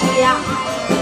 是呀。